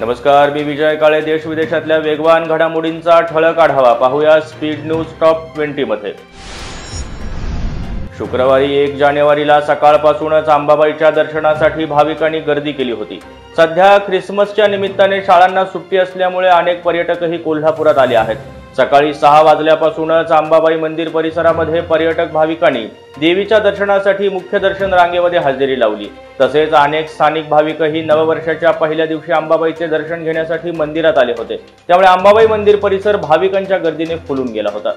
नमस्कार मी विजय काळे देश विदेशातल्या वेगवान घडामोडींचा ठळक आढावा. पाहूया स्पीड न्यूज टॉप ट्वेंटी मध्ये. शुक्रवारी एक जानेवारीला सकाळपासूनच अंबाबाईच्या दर्शनासाठी भाविकांनी गर्दी केली होती. सध्या ख्रिसमसच्या निमित्ताने शाळांना सुट्टी असल्यामुळे अनेक पर्यटकही कोल्हापुरात आले आहेत. सकाळी सहा वाजल्यापासूनच अंबाबाई मंदिर परिसरामध्ये पर्यटक भाविकांनी देवीच्या दर्शनासाठी मुख्य दर्शन रांगेमध्ये हजेरी लावली. तसेच अनेक स्थानिक भाविकही नववर्षाच्या पहिल्या दिवशी अंबाबाईचे दर्शन घेण्यासाठी मंदिरात आले होते. त्यामुळे अंबाबाई मंदिर परिसर भाविकांच्या गर्दीने फुलून गेला होता.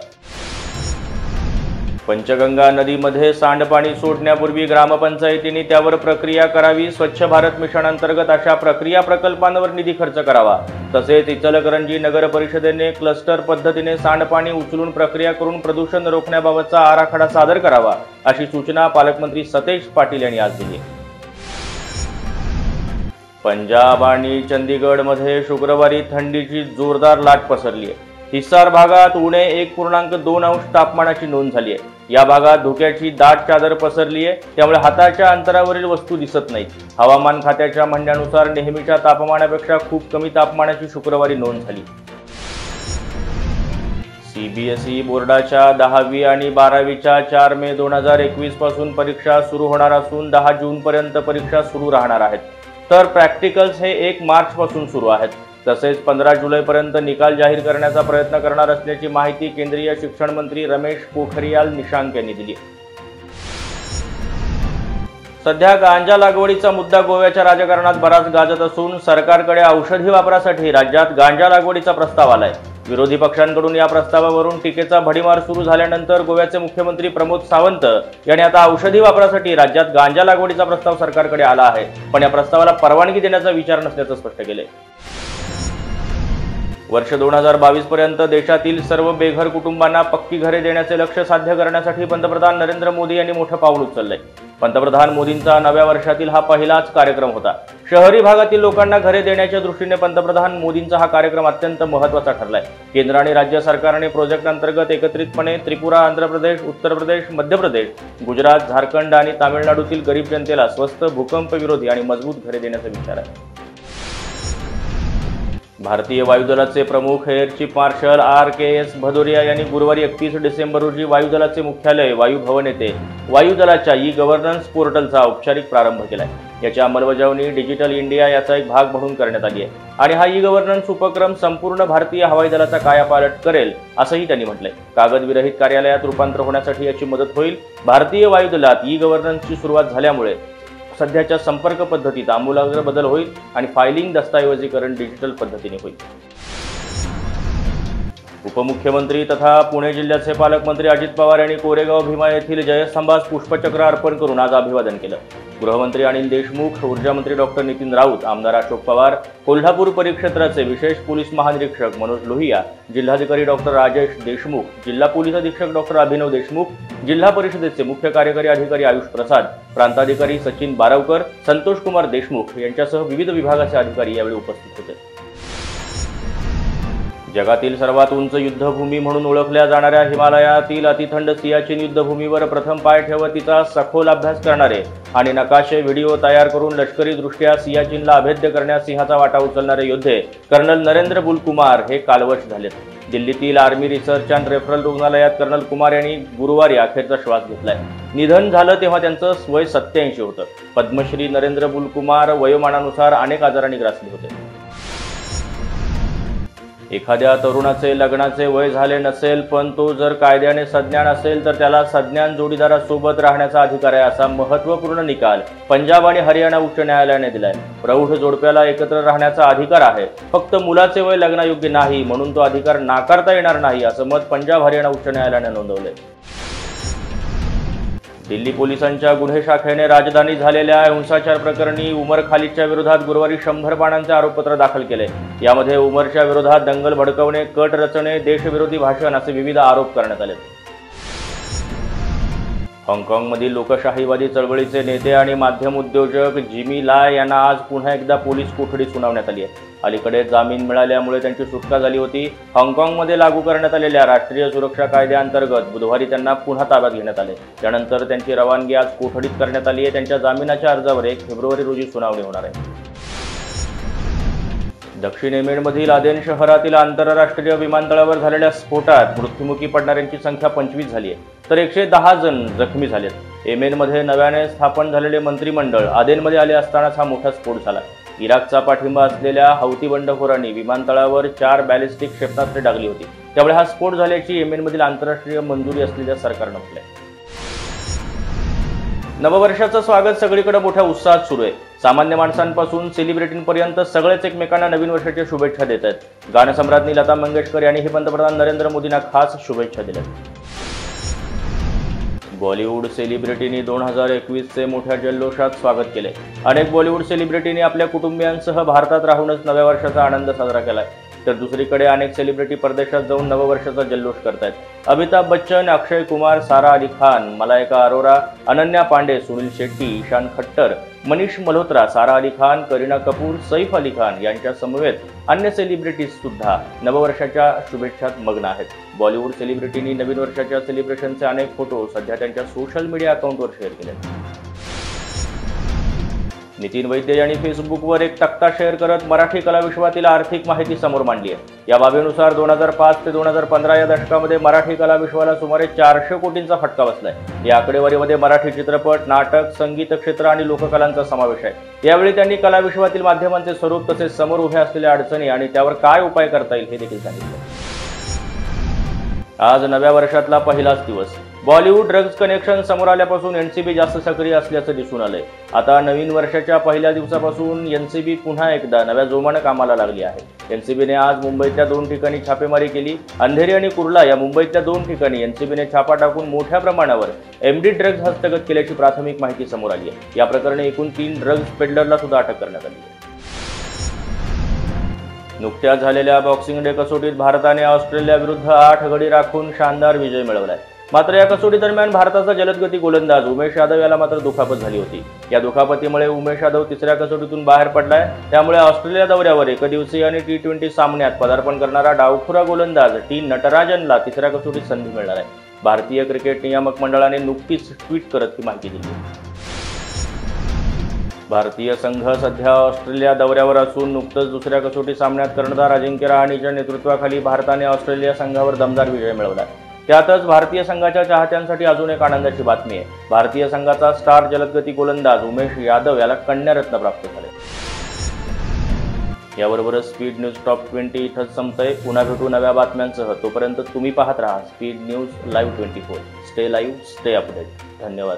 पंचगंगा नदीमध्ये सांडपाणी सोडण्यापूर्वी ग्रामपंचायतींनी त्यावर प्रक्रिया करावी स्वच्छ भारत मिशन अंतर्गत अशा प्रक्रिया प्रकल्पांवर निधी खर्च करावा. तसेच इचलकरंजी नगर परिषदेने क्लस्टर पद्धतीने सांडपाणी उचलून प्रक्रिया करून प्रदूषण रोखण्याबाबतचा आराखडा सादर करावा अशी सूचना पालकमंत्री सतेज पाटील यांनी आज दिली. पंजाब आणि चंदीगडमध्ये शुक्रवारी थंडीची जोरदार लाट पसरली आहे हिसार भागात उणे एक पूर्णांक दोन अंश तापमानाची नोंद झाली आहे. या भागात धुक्याची दाट चादर पसरली आहे. त्यामुळे हाताच्या अंतरावरील वस्तू दिसत नाहीत. हवामान खात्याच्या म्हणण्यानुसार नेहमीच्या तापमानापेक्षा खूप कमी तापमानाची शुक्रवारी नोंद झाली. सीबीएसई बोर्डाच्या दहावी आणि बारावीच्या चार मे दोन हजार एकवीसपासून परीक्षा सुरू होणार असून दहा जून पर्यंत परीक्षा सुरू राहणार आहेत. तर प्रॅक्टिकल्स हे एक मार्च पासून सुरू आहेत. तसेच पंधरा जुलैपर्यंत निकाल जाहीर करण्याचा प्रयत्न करणार असल्याची माहिती केंद्रीय शिक्षण मंत्री रमेश पोखरियाल निशांक यांनी दिली सध्या गांजा लागवडीचा मुद्दा गोव्याच्या राजकारणात बराच गाजत असून सरकारकडे औषधी वापरासाठी राज्यात गांजा लागवडीचा प्रस्ताव आलाय. विरोधी पक्षांकडून या प्रस्तावावरून टीकेचा भडीमार सुरू झाल्यानंतर गोव्याचे मुख्यमंत्री प्रमोद सावंत यांनी आता औषधी वापरासाठी राज्यात गांजा लागवडीचा प्रस्ताव सरकारकडे आला आहे. पण या प्रस्तावाला परवानगी देण्याचा विचार नसल्याचं स्पष्ट केले वर्ष दोन हजार बावीस पर्यंत देशातील सर्व बेघर कुटुंबांना पक्की घरे देण्याचे लक्ष साध्य करण्यासाठी पंतप्रधान नरेंद्र मोदी यांनी मोठं पाऊल उचललंय. पंतप्रधान मोदींचा नव्या वर्षातील हा पहिलाच कार्यक्रम होता. शहरी भागातील लोकांना घरे देण्याच्या दृष्टीने पंतप्रधान मोदींचा हा कार्यक्रम अत्यंत महत्त्वाचा ठरलाय. केंद्र आणि राज्य सरकारने प्रोजेक्ट अंतर्गत एकत्रितपणे त्रिपुरा आंध्र प्रदेश उत्तर प्रदेश मध्य प्रदेश गुजरात झारखंड आणि तामिळनाडूतील गरीब जनतेला स्वस्त भूकंप विरोधी आणि मजबूत घरे देण्याचा विचार आहे. भारतीय वायुदलाचे प्रमुख air chief marshal R K S Bhadauria यांनी गुरुवारी एकतीस डिसेंबर रोजी वायुदलाचे मुख्यालय वायुभवन येथे वायुदलाच्या ई गव्हर्नन्स पोर्टलचा औपचारिक प्रारंभ केला आहे याची अंमलबजावणी डिजिटल इंडिया याचा एक भाग म्हणून करण्यात आली आहे. आणि हा ई गव्हर्नन्स उपक्रम संपूर्ण भारतीय हवाई दलाचा कायापालट करेल असंही त्यांनी म्हटलंय. कागद विरहित कार्यालयात रूपांतर होण्यासाठी याची मदत होईल. भारतीय वायुदलात ई गव्हर्नन्सची सुरुवात झाल्यामुळे सध्याच्या संपर्क पद्धतीत आमूलाग्र बदल होईल आणि फायलिंग दस्तऐवजीकरण डिजिटल पद्धतीने होईल. उपमुख्यमंत्री तथा पुणे जिल्ह्याचे पालकमंत्री अजित पवार यांनी कोरेगाव भीमा येथील जयस्तंभास पुष्पचक्र अर्पण करून आज अभिवादन केलं. गृहमंत्री अनिल देशमुख ऊर्जामंत्री डॉक्टर नितीन राऊत आमदार अशोक पवार कोल्हापूर परिक्षेत्राचे विशेष पोलीस महानिरीक्षक मनोज लोहिया जिल्हाधिकारी डॉक्टर राजेश देशमुख जिल्हा पोलीस अधीक्षक डॉक्टर अभिनव देशमुख जिल्हा परिषदेचे मुख्य कार्यकारी अधिकारी आयुष प्रसाद प्रांताधिकारी सचिन बारवकर संतोष कुमार देशमुख यांच्यासह विविध विभागाचे अधिकारी यावेळी उपस्थित होते. जगातील सर्वात उंच युद्धभूमी म्हणून ओळखल्या जाणाऱ्या हिमालयातील अतिथंड सियाचीन युद्धभूमीवर प्रथम पाय ठेवत तिचा सखोल अभ्यास करणारे आणि नकाशे व्हिडिओ तयार करून लष्करी दृष्ट्या सियाचीनला अभेद्य करण्यास सिंहाचा वाटा उचलणारे योद्धे कर्नल नरेंद्र बुलकुमार हे कालवश झालेत. दिल्लीतील आर्मी रिसर्च अँड रेफरल रुग्णालयात कर्नल कुमार यांनी गुरुवारी अखेरचा श्वास घेतलाय. निधन झालं तेव्हा त्यांचं वय सत्याऐंशी होतं. पद्मश्री नरेंद्र बुलकुमार वयोमानानुसार अनेक आजारांनी ग्रासले होते. एखाद्या तरुणाचे लग्नाचे वय झाले नसेल पण तो जर कायद्याने सज्ञान असेल तर त्याला सज्ञान जोडीदारासोबत राहण्याचा अधिकार आहे असा महत्त्वपूर्ण निकाल पंजाब आणि हरियाणा उच्च न्यायालयाने दिलाय. प्रौढ जोडप्याला एकत्र राहण्याचा अधिकार आहे. फक्त मुलाचे वय लग्नायोग्य नाही म्हणून तो अधिकार नाकारता येणार नाही असं मत पंजाब हरियाणा उच्च न्यायालयाने नोंदवले दिल्ली पोलिसांच्या गुन्हे शाखेने राजधानी झालेल्या हिंसाचार प्रकरणी उमर खालिदच्या विरोधात गुरुवारी शंभर पानांचे आरोपपत्र दाखल केले. यामध्ये उमरच्या विरोधात दंगल भडकवणे कट रचणे देशविरोधी भाषण असे विविध आरोप करण्यात आले. हाँगकाँगमधील लोकशाहीवादी चळवळीचे नेते आणि माध्यम उद्योजक जिमी लाय यांना आज पुन्हा एकदा पोलीस कोठडी सुनावण्यात आली आहे. अलीकडे जामीन मिळाल्यामुळे त्यांची सुटका झाली होती. हाँगकाँगमध्ये लागू करण्यात आलेल्या राष्ट्रीय सुरक्षा कायद्याअंतर्गत बुधवारी त्यांना पुन्हा ताब्यात घेण्यात आले. त्यानंतर त्यांची रवानगी आज कोठडीत करण्यात आली आहे. त्यांच्या जामिनाच्या अर्जावर एक फेब्रुवारी रोजी सुनावणी होणार आहे. दक्षिण येमेनमधील आदेन शहरातील आंतरराष्ट्रीय विमानतळावर झालेल्या स्फोटात मृत्युमुखी पडणाऱ्यांची संख्या पंचवीस झाली आहे. तर एकशे दहा जण जखमी झालेत येमेनमध्ये नव्याने स्थापन झालेले मंत्रिमंडळ आदेनमध्ये आले असतानाच हा मोठा स्फोट झाला. इराकचा पाठिंबा असलेल्या हौती बंडखोरांनी विमानतळावर चार बॅलिस्टिक क्षेपणास्त्रे डागली होती. त्यामुळे हा स्फोट झाल्याची येमेनमधील आंतरराष्ट्रीय मंजुरी असलेल्या सरकारनं म्हटलं नववर्षाचं स्वागत सगळीकडे मोठ्या उत्साहात सुरू आहे. सामान्य माणसांपासून सेलिब्रिटींपर्यंत सगळेच एकमेकांना नवीन वर्षाच्या शुभेच्छा देत आहेत. गानसम्राज्ञी लता मंगेशकर यांनीही पंतप्रधान नरेंद्र मोदींना खास शुभेच्छा दिल्या. बॉलिवूड सेलिब्रिटींनी दोन हजार एकवीसचे मोठ्या जल्लोषात स्वागत केले अनेक बॉलिवूड सेलिब्रिटींनी आपल्या कुटुंबियांसह भारतात राहूनच नव्या वर्षाचा आनंद साजरा केलाय. तर दुसरीकडे अनेक सेलिब्रिटी परदेशात जाऊन नववर्षाचा जल्लोष करतायत. अमिताभ बच्चन अक्षय कुमार सारा अली खान मलायका अरोरा अनन्या पांडे सुनील शेट्टी ईशान खट्टर मनीष मल्होत्रा सारा अली खान करीना कपूर सैफ अली खान यांच्या समवेत अन्य सेलिब्रिटीज सुद्धा नववर्षाच्या शुभेच्छात मग्न आहेत. बॉलिवूड सेलिब्रिटींनी नवीन वर्षाच्या सेलिब्रेशनचे अनेक फोटो सध्या त्यांच्या सोशल मीडिया अकाउंटवर शेअर केले नितीन वैद्य यांनी फेसबुकवर एक तक्ता शेअर करत मराठी कलाविश्वातील आर्थिक माहिती समोर मांडली आहे. या बाबीनुसार दोन हजार पाच ते दोन हजार पंधरा या दशकामध्ये मराठी कलाविश्वाला सुमारे चारशे कोटींचा फटका बसलाय. या आकडेवारीमध्ये मराठी चित्रपट नाटक संगीत क्षेत्र आणि लोककलांचा समावेश आहे. यावेळी त्यांनी कलाविश्वातील माध्यमांचे स्वरूप तसेच समोर उभ्या असलेल्या अडचणी आणि त्यावर काय उपाय करता येईल हे देखील सांगितलं. आज नव्या वर्षातला पहिलाच दिवस. बॉलिवूड ड्रग्ज कनेक्शन समोर आल्यापासून एनसीबी जास्त सक्रिय असल्याचं दिसून आलंय. आता नवीन वर्षाच्या पहिल्या दिवसापासून एनसीबी पुन्हा एकदा नव्या जोमानं कामाला लागली आहे. एनसीबीने आज मुंबईतल्या दोन ठिकाणी छापेमारी केली. अंधेरी आणि कुर्ला या मुंबईतल्या दोन ठिकाणी एनसीबीने छापा टाकून मोठ्या प्रमाणावर एमडी ड्रग्ज हस्तगत केल्याची प्राथमिक माहिती समोर आली आहे. या प्रकरणी एकूण तीन ड्रग्ज पेडलरला सुद्धा अटक करण्यात आली आहे. नुकत्याच झालेल्या बॉक्सिंग डे कसोटीत भारताने ऑस्ट्रेलियाविरुद्ध आठ गडी राखून शानदार विजय मिळवलाय. मात्र या कसोटी दरम्यान भारताचा जलदगती गोलंदाज उमेश यादव याला मात्र दुखापत झाली होती. या दुखापतीमुळे उमेश यादव तिसऱ्या कसोटीतून बाहेर पडलाय. त्यामुळे ऑस्ट्रेलिया दौऱ्यावर एकदिवसीय आणि टी ट्वेंटी सामन्यात पदार्पण करणारा डावखुरा गोलंदाज टी नटराजनला तिसऱ्या कसोटीत संधी मिळणार आहे. भारतीय क्रिकेट नियामक मंडळाने नुकतीच ट्विट करत ही माहिती दिली. भारतीय संघ सध्या ऑस्ट्रेलिया दौऱ्यावर असून नुकतंच दुसऱ्या कसोटी सामन्यात कर्णधार अजिंक्य रहाणेच्या नेतृत्वाखाली भारताने ऑस्ट्रेलिया संघावर दमदार विजय मिळवला त्यातच भारतीय संघाच्या चाहत्यांसाठी अजून एक आनंदाची बातमी आहे. भारतीय संघाचा स्टार जलदगती गोलंदाज उमेश यादव याला कन्यारत्न प्राप्त झाले. याबरोबरच स्पीड न्यूज टॉप ट्वेंटी इथंच संपतंय. पुन्हा भेटू नव्या बातम्यांसह. तोपर्यंत तुम्ही पाहत राहा speed news live twenty four. Stay live stay update. धन्यवाद.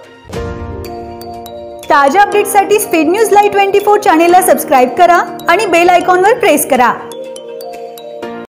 ताज्या अपडेटसाठी speed news live twenty four चॅनेलला सबस्क्राईब करा आणि बेल आयकॉनवर प्रेस करा.